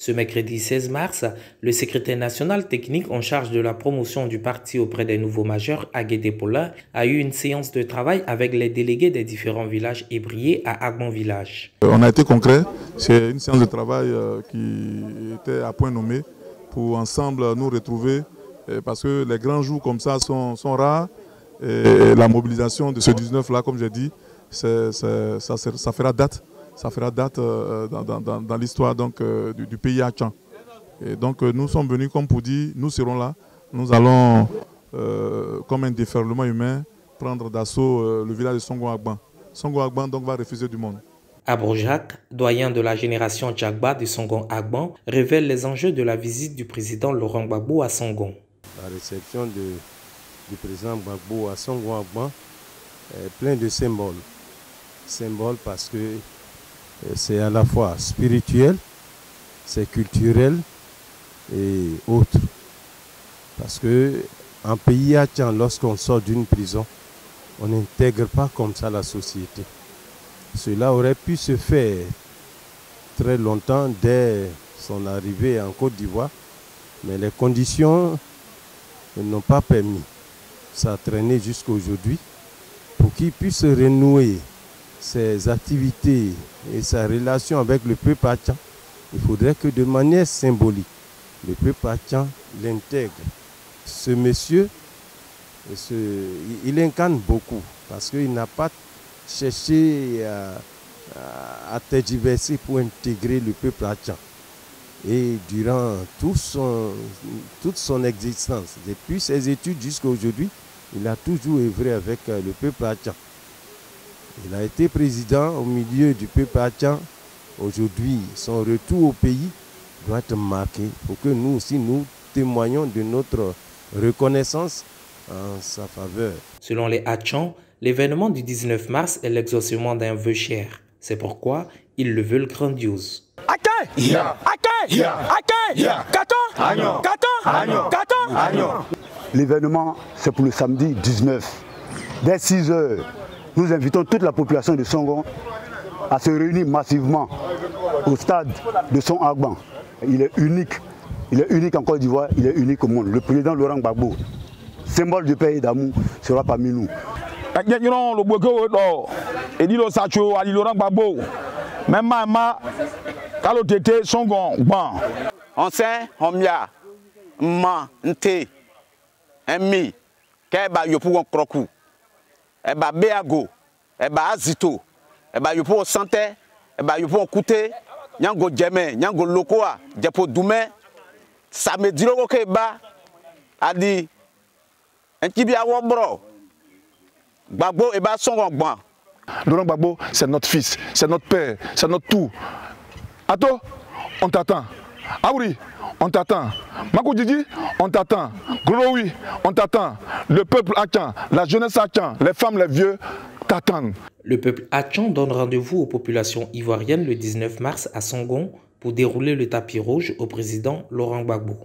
Ce mercredi 16 mars, le secrétaire national technique en charge de la promotion du parti auprès des nouveaux majeurs, Aguédé a eu une séance de travail avec les délégués des différents villages ébriés à Agmon Village. Euh, on a été concret, c'est une séance de travail euh, qui était à point nommé pour ensemble nous retrouver euh, parce que les grands jours comme ça sont, rares. Et la mobilisation de ce 19-là, comme j'ai dit, ça, ça fera date ça fera date euh, dans, l'histoire euh, du, pays Hachan. Et donc euh, nous sommes venus comme pour dire, nous serons là, nous allons, comme un déferlement humain, prendre d'assaut le village de Songo Agban. Songo Agban donc va refuser du monde. Abrojac, doyen de la génération Tchagba de Songon Agban, révèle les enjeux de la visite du président Laurent Gbagbo à Songon. La réception du président Gbagbo à Songon Agban est pleine de symboles. Symboles parce que c'est à la fois spirituel, c'est culturel et autre. Parce que en pays Hachan, lorsqu'on sort d'une prison, on n'intègre pas comme ça la société. Cela aurait pu se faire très longtemps dès son arrivée en Côte d'Ivoire, mais les conditions n'ont pas permis. Ça a traîné jusqu'à aujourd'hui pour qu'il puisse renouer ses activités et sa relation avec le peuple Hachan, il faudrait que de manière symbolique, le peuple Hachan l'intègre. Ce monsieur, il incarne beaucoup parce qu'il n'a pas cherché à, à tergiverser pour intégrer le peuple Hachan. Et durant toute son existence, depuis ses études jusqu'à aujourd'hui, il a toujours œuvré avec le peuple Hachan. Il a été président au milieu du peuple Hachan. Aujourd'hui, son retour au pays doit être marqué pour que nous aussi nous témoignons de notre reconnaissance en sa faveur. Selon les Hachans, l'événement du 19 mars est l'exaucement d'un vœu cher. C'est pourquoi ils le veulent grandiose. L'événement, c'est pour le samedi 19. Dès 6 heures, nous invitons toute la population de Songon à se réunir massivement au stade de Son Agban. Il est unique. Il est unique en Côte d'Ivoire, il est unique au monde. Le président Laurent Gbagbo, symbole de paix et d'amour, sera parmi nous. Eba beago eba azito eba yopo sante eba yopo kute nyango jeme nyango lokoa jepo dume samediro ke ba adi enkibi awo bro gbagbo eba songo gbon Laurent Gbagbo, c'est notre fils, c'est notre père, c'est notre tout. Ato, on t'attend. Aouri, on t'attend. Makou Didi, on t'attend. Growi, on t'attend. Le peuple Hachan, la jeunesse Hachan, les femmes, les vieux t'attendent. Le peuple Hachan donne rendez-vous aux populations ivoiriennes le 19 mars à Songon pour dérouler le tapis rouge au président Laurent Gbagbo.